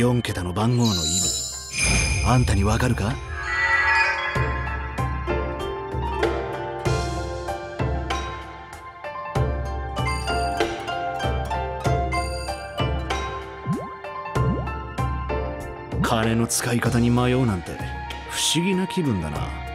4桁の番号の意味。あんたにわかるか？金の使い方に迷うなんて不思議な気分だな。